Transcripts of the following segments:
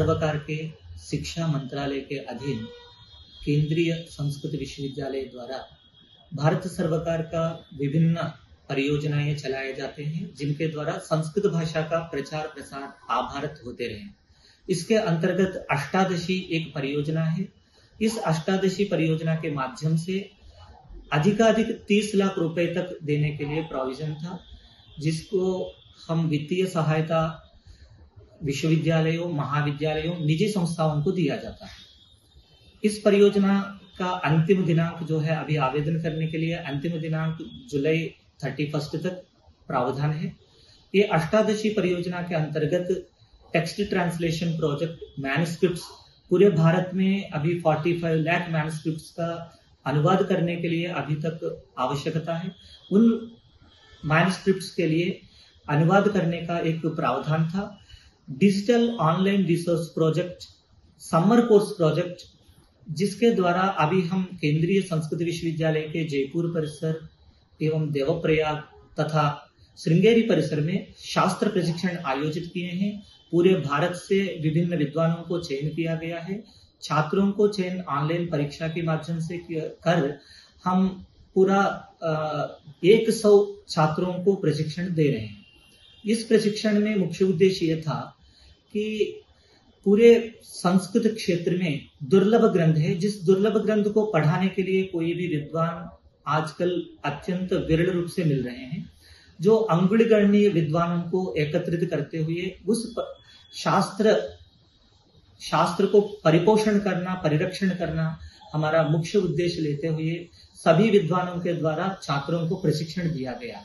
सरकार के शिक्षा मंत्रालय के अधीन केंद्रीय संस्कृत विश्वविद्यालय द्वारा भारत सरकार का विभिन्न परियोजनाएँ चलाए जाते हैं, जिनके द्वारा संस्कृत भाषा का प्रचार प्रसार आभारत होते रहे। इसके अंतर्गत अष्टादशी एक परियोजना है। इस अष्टादशी परियोजना के माध्यम से अधिकाधिक तीस लाख रुपए तक देने के लिए प्रोविज़न था, जिसको हम वित्तीय सहायता विश्वविद्यालयों, महाविद्यालयों, निजी संस्थाओं को दिया जाता है। इस परियोजना का अंतिम दिनांक जो है अभी आवेदन करने के लिए अंतिम दिनांक जुलाई थर्टी फ़र्स्ट तक प्रावधान है। ये अष्टादशी परियोजना के अंतर्गत टेक्स्ट ट्रांसलेशन प्रोजेक्ट मैनस्क्रिप्ट पूरे भारत में अभी 45 लाख मैनस्क्रिप्ट का अनुवाद करने के लिए अभी तक आवश्यकता है। उन मैनस्क्रिप्ट के लिए अनुवाद करने का एक प्रावधान था। Digital online resource project, summer course project, जिसके द्वारा अभी हम केंद्रीय संस्कृत विश्वविद्यालय के जयपुर परिसर एवं देवप्रयाग तथा श्रृंगेरी परिसर में शास्त्र प्रशिक्षण आयोजित किए हैं। पूरे भारत से विभिन्न विद्वानों को चयन किया गया है। छात्रों को चयन ऑनलाइन परीक्षा के माध्यम से कर हम पूरा एक सौ छात्रों को प्रशिक्षण दे रहे हैं। इस प्रशिक्षण में मुख्य उद्देश्य यह था कि पूरे संस्कृत क्षेत्र में दुर्लभ ग्रंथ है। जिस दुर्लभ ग्रंथ को पढ़ाने के लिए कोई भी विद्वान आजकल अत्यंत विरल रूप से मिल रहे हैं, जो अंगुड़गणनीय विद्वानों को एकत्रित करते हुए उस शास्त्र शास्त्र को परिपोषण करना, परिरक्षण करना हमारा मुख्य उद्देश्य लेते हुए सभी विद्वानों के द्वारा छात्रों को प्रशिक्षण दिया गया।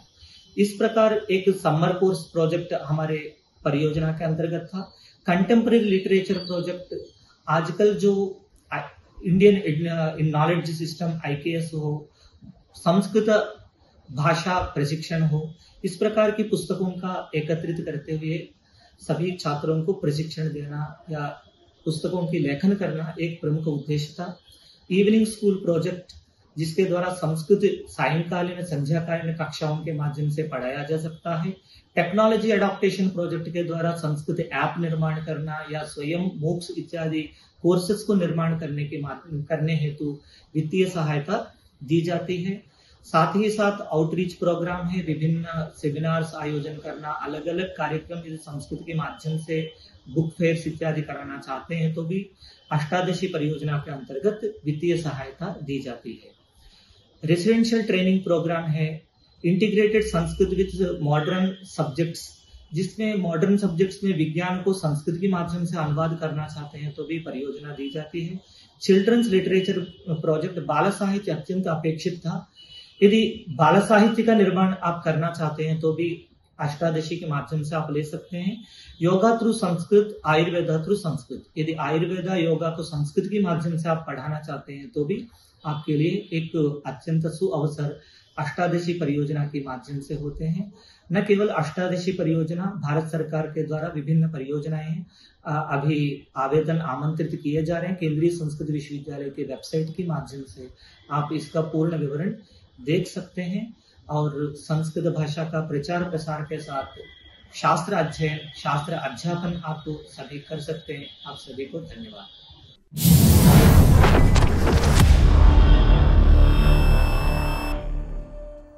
इस प्रकार एक समर कोर्स प्रोजेक्ट हमारे परियोजना के अंतर्गत था। कंटेम्प्रेरी लिटरेचर प्रोजेक्ट आजकल जो इंडियन नॉलेज सिस्टम आईकेएस हो, संस्कृत भाषा प्रशिक्षण हो, इस प्रकार की पुस्तकों का एकत्रित करते हुए सभी छात्रों को प्रशिक्षण देना या पुस्तकों की लेखन करना एक प्रमुख उद्देश्य था। इवनिंग स्कूल प्रोजेक्ट जिसके द्वारा संस्कृत सायंकालीन संध्याकालीन कक्षाओं के माध्यम से पढ़ाया जा सकता है। टेक्नोलॉजी अडॉप्टेशन प्रोजेक्ट के द्वारा संस्कृत ऐप निर्माण करना या स्वयं मोक्ष इत्यादि कोर्सेस को निर्माण करने के करने हेतु वित्तीय सहायता दी जाती है। साथ ही साथ आउटरीच प्रोग्राम है, विभिन्न सेमिनार्स आयोजन करना अलग अलग कार्यक्रम यदि संस्कृत के माध्यम से बुक फेयर इत्यादि कराना चाहते हैं तो भी अष्टादशी परियोजना के अंतर्गत वित्तीय सहायता दी जाती है। रेसिडेंशियल ट्रेनिंग प्रोग्राम है integrated Sanskrit with modern subjects जिसमें मॉडर्न सब्जेक्ट्स में विज्ञान को संस्कृत के माध्यम से अनुवाद करना चाहते हैं तो भी परियोजना दी जाती है। चिल्ड्रंस लिटरेचर प्रोजेक्ट बाल साहित्य अत्यंत अपेक्षित था। यदि बाल साहित्य का निर्माण आप करना चाहते हैं तो भी अष्टादशी के माध्यम से आप ले सकते हैं। Yoga through Sanskrit, Ayurveda through Sanskrit. यदि आयुर्वेदा योगा को संस्कृत के माध्यम से आप पढ़ाना चाहते हैं तो भी आपके लिए एक अत्यंत सुअवसर अष्टादशी परियोजना के माध्यम से होते हैं। न केवल अष्टादशी परियोजना, भारत सरकार के द्वारा विभिन्न परियोजनाएँ अभी आवेदन आमंत्रित किए जा रहे हैं। केंद्रीय संस्कृत विश्वविद्यालय के वेबसाइट के माध्यम से आप इसका पूर्ण विवरण देख सकते हैं। और संस्कृत भाषा का प्रचार प्रसार के साथ शास्त्र अध्ययन, शास्त्र अध्यापन आप सभी कर सकते हैं। आप सभी को धन्यवाद।